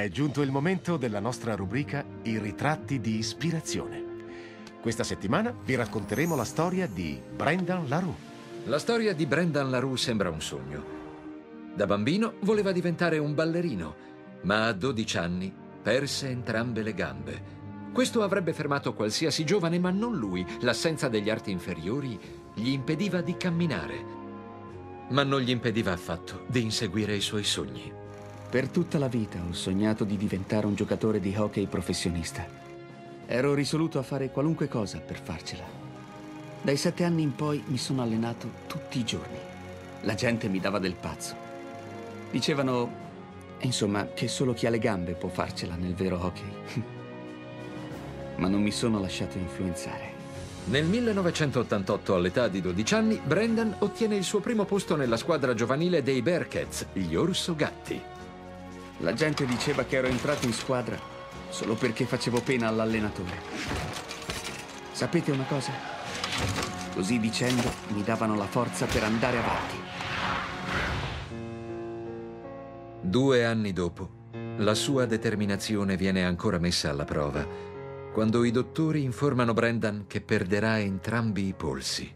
È giunto il momento della nostra rubrica I ritratti di ispirazione. Questa settimana vi racconteremo la storia di Brendan LaRue. La storia di Brendan LaRue sembra un sogno. Da bambino voleva diventare un ballerino, ma a 12 anni perse entrambe le gambe. Questo avrebbe fermato qualsiasi giovane, ma non lui. L'assenza degli arti inferiori gli impediva di camminare. Ma non gli impediva affatto di inseguire i suoi sogni. Per tutta la vita ho sognato di diventare un giocatore di hockey professionista. Ero risoluto a fare qualunque cosa per farcela. Dai sette anni in poi mi sono allenato tutti i giorni. La gente mi dava del pazzo. Dicevano, insomma, che solo chi ha le gambe può farcela nel vero hockey. Ma non mi sono lasciato influenzare. Nel 1988, all'età di 12 anni, Brendan ottiene il suo primo posto nella squadra giovanile dei Bearcats, gli Orso Gatti. La gente diceva che ero entrato in squadra solo perché facevo pena all'allenatore. Sapete una cosa? Così dicendo mi davano la forza per andare avanti. Due anni dopo, la sua determinazione viene ancora messa alla prova, quando i dottori informano Brendan che perderà entrambi i polsi.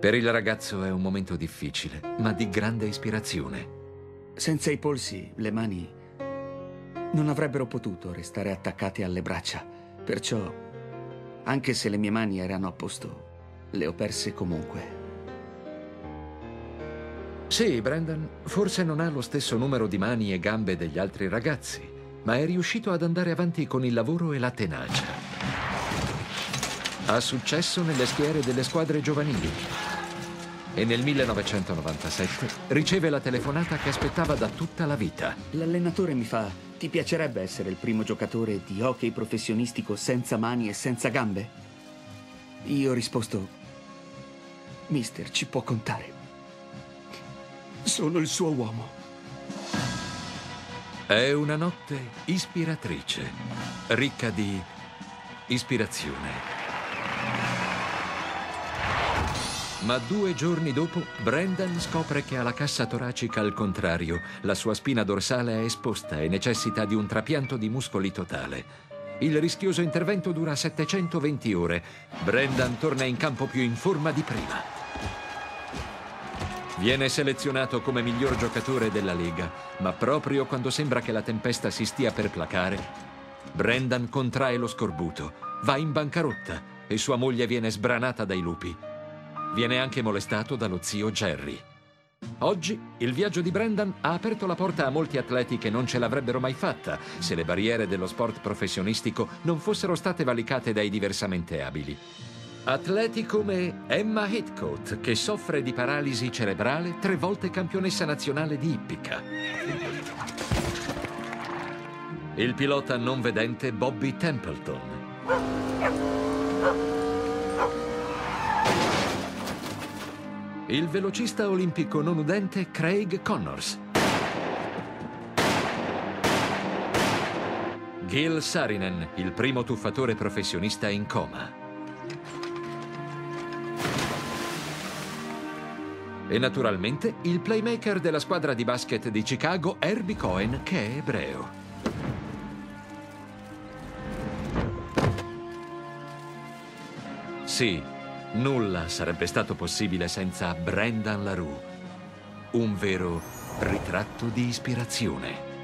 Per il ragazzo è un momento difficile, ma di grande ispirazione. Senza i polsi, le mani non avrebbero potuto restare attaccate alle braccia. Perciò, anche se le mie mani erano a posto, le ho perse comunque. Sì, Brendan, forse non ha lo stesso numero di mani e gambe degli altri ragazzi, ma è riuscito ad andare avanti con il lavoro e la tenacia. Ha successo nelle schiere delle squadre giovanili e nel 1997 riceve la telefonata che aspettava da tutta la vita. L'allenatore mi fa, ti piacerebbe essere il primo giocatore di hockey professionistico senza mani e senza gambe? Io ho risposto, mister, ci può contare. Sono il suo uomo. È una notte ispiratrice, ricca di ispirazione. Ma due giorni dopo, Brendan scopre che ha la cassa toracica al contrario. La sua spina dorsale è esposta e necessita di un trapianto di muscoli totale. Il rischioso intervento dura 720 ore. Brendan torna in campo più in forma di prima. Viene selezionato come miglior giocatore della Lega, ma proprio quando sembra che la tempesta si stia per placare, Brendan contrae lo scorbuto, va in bancarotta e sua moglie viene sbranata dai lupi. Viene anche molestato dallo zio Jerry. Oggi il viaggio di Brendan ha aperto la porta a molti atleti che non ce l'avrebbero mai fatta se le barriere dello sport professionistico non fossero state valicate dai diversamente abili. Atleti come Emma Heathcote, che soffre di paralisi cerebrale, tre volte campionessa nazionale di ippica. Il pilota non vedente Bobby Templeton. Il velocista olimpico non udente Craig Connors. Gil Sarinen, il primo tuffatore professionista in coma. E naturalmente il playmaker della squadra di basket di Chicago, Herbie Cohen, che è ebreo. Sì, Nulla sarebbe stato possibile senza Brendan LaRue, un vero ritratto di ispirazione.